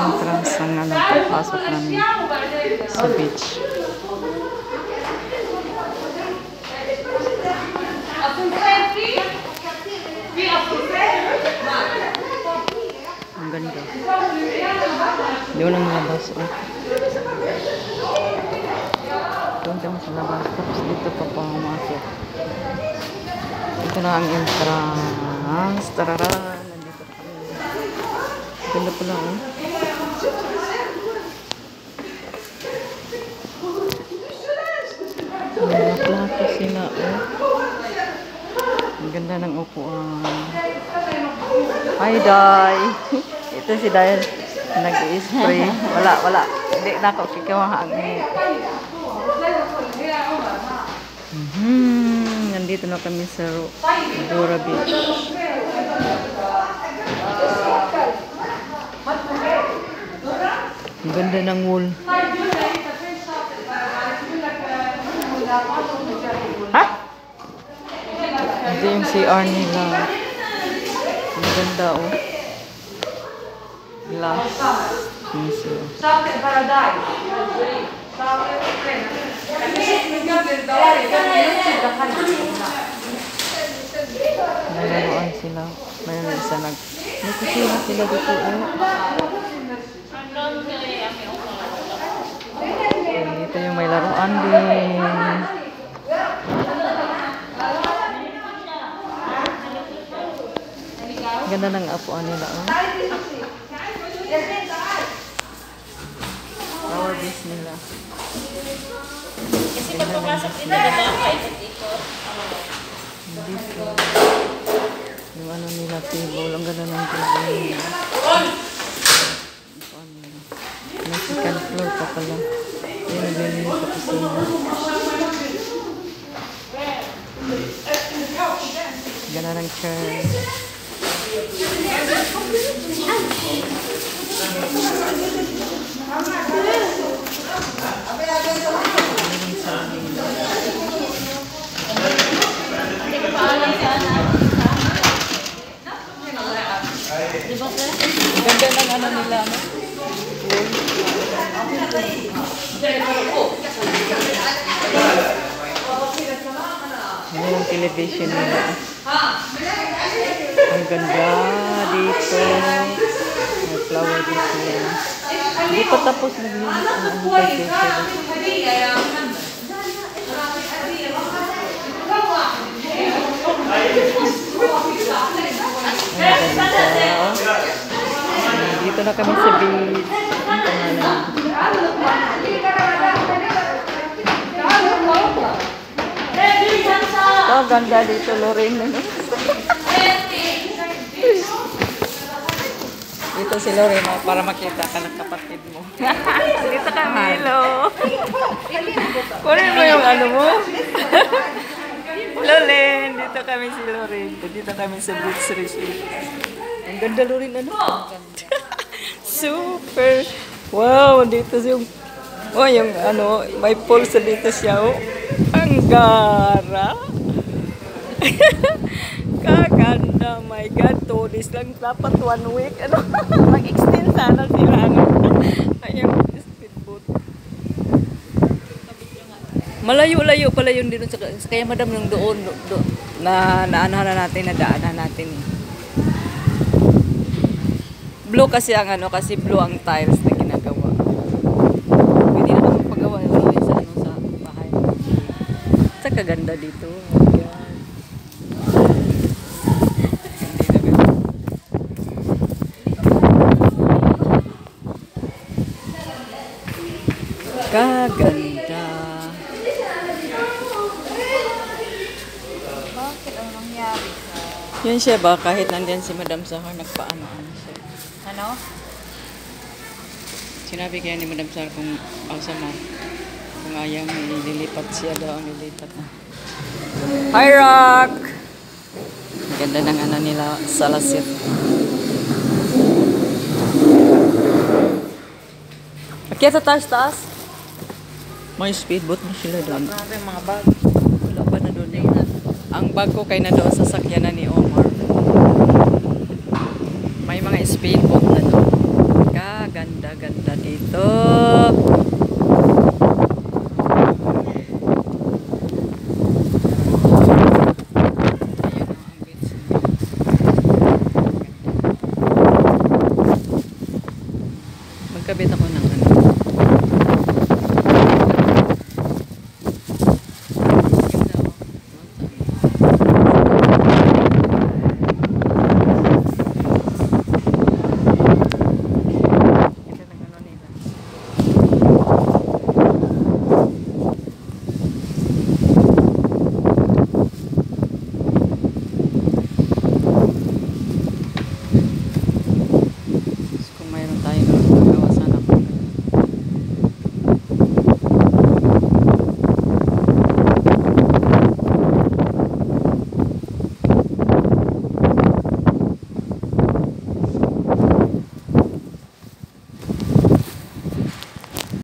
entrance ng ano, pagpasok namin sa beach. Ang ganda. Doon ang labas. Oh. Doon kami sa labas. Tapos dito pa pumasok. Ito na ang entrance. Tararan. Nandito na kami. Ganda pala oh. Mga plato sila oh. Ang ganda ng upuan. Hi, Day. Ito si Day. Nag-i-spray. Wala, wala. Hindi na ako kikawahang eh. Mhm. Nandito na kami sa Dora Beach. Ang ganda ng wool. Ha? Ito yung CR nila. Ang ganda oh. Glass. Yung CR. Nalaroan sila. Mayroon isa nag... May kusina sila dito oh. Ayan, Dito laruan din. Ganda ng apuan nila oh. Power base nila. Kasi pagpapasok nila, diba, paikot-ikot. Dito. Yung ano nila table. Ang ganda ng table nila. Second floor pa pala. Ang ganyan sa kusina. Ganda ng chair. Ganda ng ano nila, no? Yung television nila? Ang ganda dito. May flower dito. Hindi pa tapos naglinis ang. Ayan, Dito na kami sa beach. Ito, ang ganda dito, Lorraine. Ano? Dito si Lorraine, oh, para makita ka ng kapatid mo. dito kami, hello. Kunin mo yung ano mo. Lorraine, dito kami si Lorraine. Dito kami sa beach resort. Ang ganda, Lorraine, ano? Super. Wow, dito yung Oh, yung ano, may pool sa dito siya, oh. Ang gara. Kaganda, my God. Two days lang, dapat one week. Ano, mag-extend sana sila. Ano. Ayun, speedboat. Malayo-layo pala yun. Sa, kaya madam yung doon, do, do, na naanahan na natin, na natin. Blue kasi ang ano, kasi blue ang tiles na ginagawa. Pwede na magpagawa ano, sa, ano, sa bahay. Sa kaganda dito. Oh my God. Hindi na ganda. Kaganda. Bakit ang nangyari Yan siya ba, kahit nandyan si Madam Sahar, nagpaano-ano siya. Ano? Sinabi kaya ni Madam Sahar kung asa mo, kung ayaw mo, ililipat siya daw ang lilipat na. Hi, Rock! Ganda ng ano nila, salasit. Akyat sa taas-taas. May speedboat na sila doon. Grabe mga bag. Wala pa na doon yun. Ang bag ko kay na doon sa sakyanan ni Omar. May mga